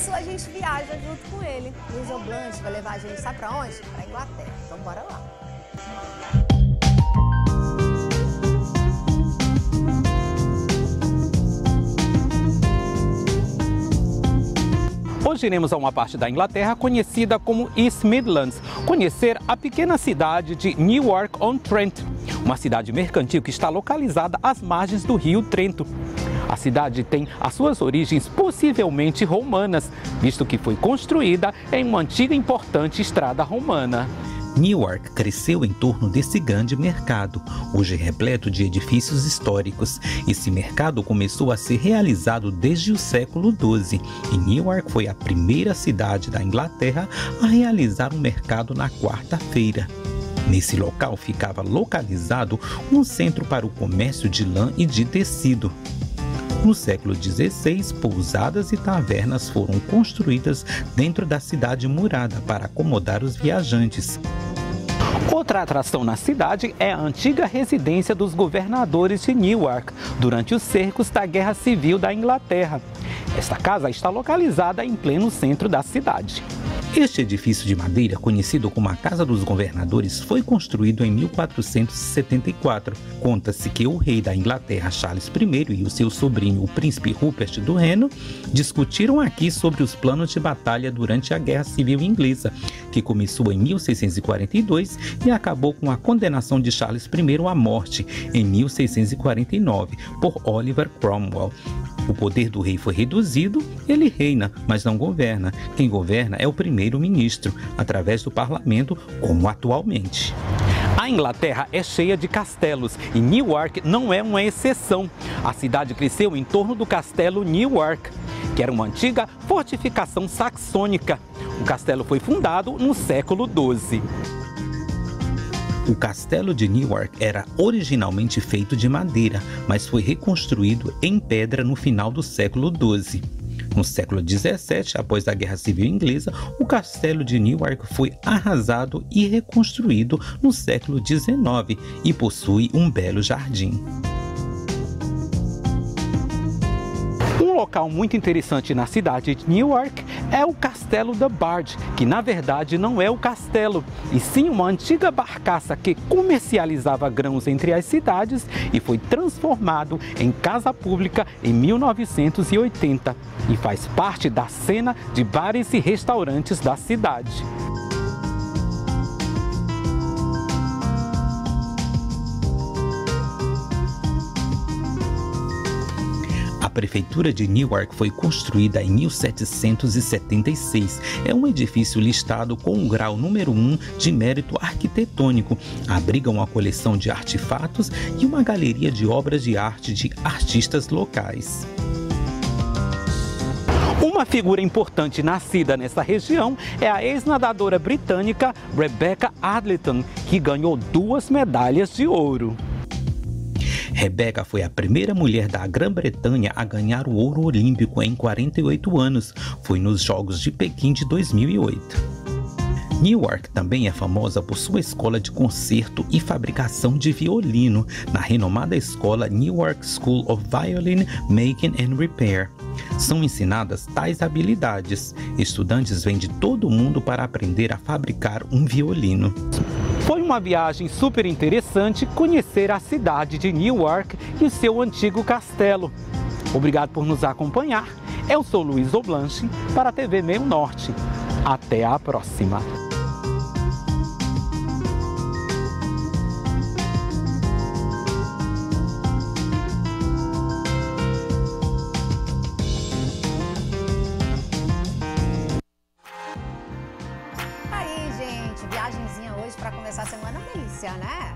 isso, a gente viaja junto com ele. Luiz Oblanche vai levar a gente, sabe pra onde? Pra Inglaterra. Então bora lá. Hoje iremos a uma parte da Inglaterra conhecida como East Midlands, conhecer a pequena cidade de Newark-on-Trent, uma cidade mercantil que está localizada às margens do rio Trento. A cidade tem as suas origens possivelmente romanas, visto que foi construída em uma antiga e importante estrada romana. Newark cresceu em torno desse grande mercado, hoje repleto de edifícios históricos. Esse mercado começou a ser realizado desde o século XII e Newark foi a primeira cidade da Inglaterra a realizar um mercado na quarta-feira. Nesse local ficava localizado um centro para o comércio de lã e de tecido. No século XVI, pousadas e tavernas foram construídas dentro da cidade murada para acomodar os viajantes. Outra atração na cidade é a antiga residência dos governadores de Newark, durante os cercos da Guerra Civil da Inglaterra. Esta casa está localizada em pleno centro da cidade. Este edifício de madeira, conhecido como a Casa dos Governadores, foi construído em 1474. Conta-se que o rei da Inglaterra, Charles I, e o seu sobrinho, o príncipe Rupert do Reno, discutiram aqui sobre os planos de batalha durante a Guerra Civil Inglesa, que começou em 1642 e acabou com a condenação de Charles I à morte em 1649 por Oliver Cromwell. O poder do rei foi reduzido, ele reina, mas não governa. Quem governa é o primeiro-ministro, através do parlamento, como atualmente. A Inglaterra é cheia de castelos e Newark não é uma exceção. A cidade cresceu em torno do castelo Newark, que era uma antiga fortificação saxônica. O castelo foi fundado no século XII. O castelo de Newark era originalmente feito de madeira, mas foi reconstruído em pedra no final do século XII. No século XVII, após a Guerra Civil Inglesa, o castelo de Newark foi arrasado e reconstruído no século XIX e possui um belo jardim. Um local muito interessante na cidade de Newark é o Castelo da Bard, que na verdade não é o castelo, e sim uma antiga barcaça que comercializava grãos entre as cidades e foi transformado em casa pública em 1980 e faz parte da cena de bares e restaurantes da cidade. A prefeitura de Newark foi construída em 1776. É um edifício listado com o grau número 1 de mérito arquitetônico. Abriga uma coleção de artefatos e uma galeria de obras de arte de artistas locais. Uma figura importante nascida nessa região é a ex-nadadora britânica Rebecca Adleton, que ganhou duas medalhas de ouro. Rebecca foi a primeira mulher da Grã-Bretanha a ganhar o ouro olímpico em 48 anos. Foi nos Jogos de Pequim de 2008. Newark também é famosa por sua escola de concerto e fabricação de violino, na renomada escola Newark School of Violin Making and Repair. São ensinadas tais habilidades. Estudantes vêm de todo o mundo para aprender a fabricar um violino. Foi uma viagem super interessante conhecer a cidade de Newark e o seu antigo castelo. Obrigado por nos acompanhar. Eu sou Luiz Oblanche para a TV Meio Norte. Até a próxima. Para começar a semana, delícia, né?